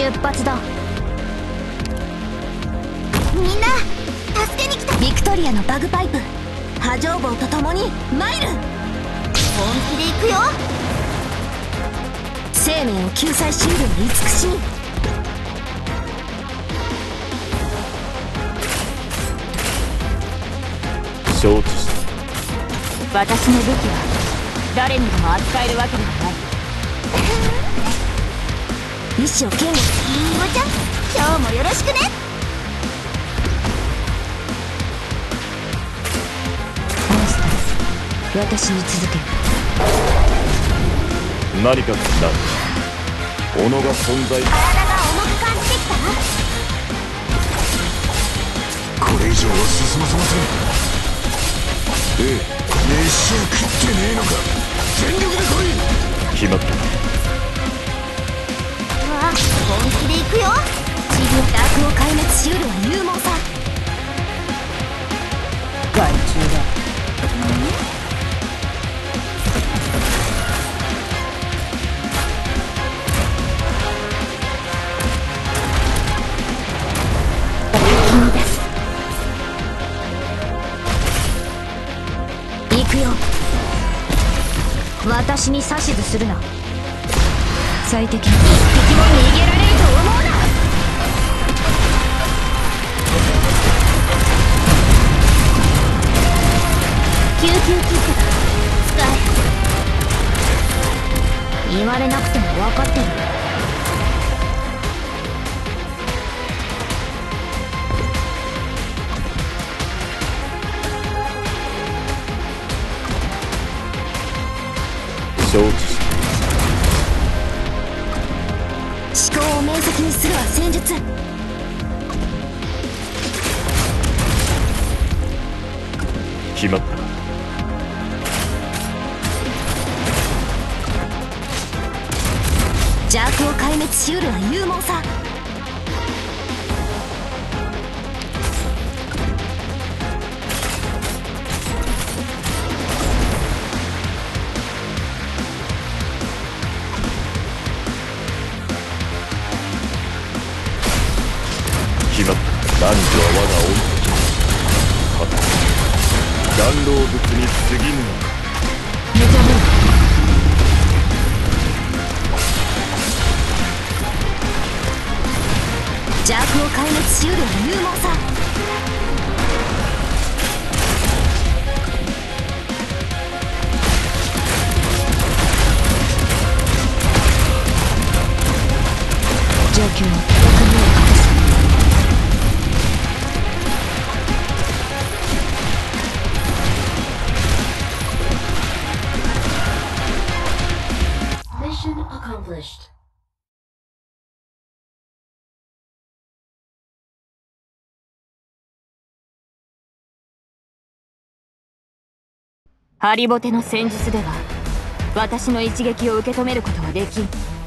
出発だ。みんな助けに来た。ビクトリアのバグパイプ波状棒と共にマイル本気で行くよ。生命を救済シールの慈しみ承知し。た私の武器は誰にでも扱えるわけではない意志を剣をりんごちゃん今日もよろしくね。モンスター私に続け。何かな小野が存在。体が重く感じてきたこれ以上は進ませません。ええ。飯を食ってねえのか。全力で来い。決まった本気で行くよ。治療ダークを壊滅しうるは勇猛さ。害虫だ。行くよ。私に指図するな最適敵も逃げられると思うな救急キットだ使え言われなくても分かってる承知したにするは戦術。決まった。邪悪を壊滅しうるは勇猛さ決まった男女は我が恩敵はた弾狼物に過ぎぬのかメタボー邪悪を壊滅しうる。勇猛さ状況を役目ハリボテの戦術では私の一撃を受け止めることはできん。